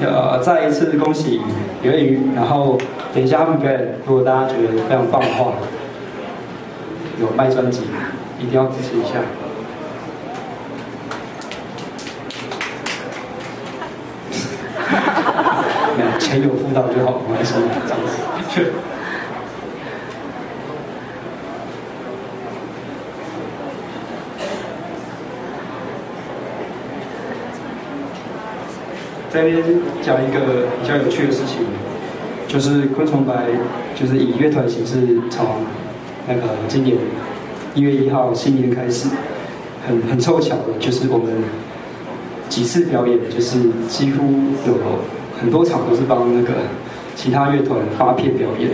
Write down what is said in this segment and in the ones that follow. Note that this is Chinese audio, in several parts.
呃，再一次恭喜刘彦宇，然后等一下他们表演，如果大家觉得非常棒的话，有卖专辑，一定要支持一下。没有钱有付到就好，没关系，这样子。这边讲一个比较有趣的事情，就是昆虫白就是以乐团形式从那个今年一月一号新年开始，很很凑巧的，就是我们几次表演，就是几乎有很多场都是帮那个其他乐团发片表演，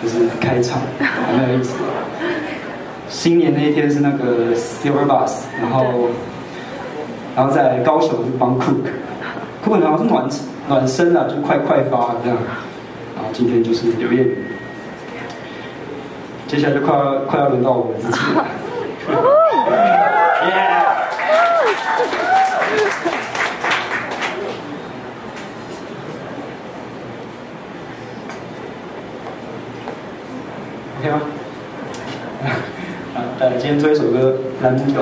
就是开场，很有意思。新年那一天是那个 Silver Bus，然后然后在高雄是帮 Cook。可能好像是暖暖身啊，就快快发这样。啊今天就是刘烨，接下来就快要快要轮到我们自己了。耶！OK 吗？啊，呃，今天这一首歌《蓝木豆》。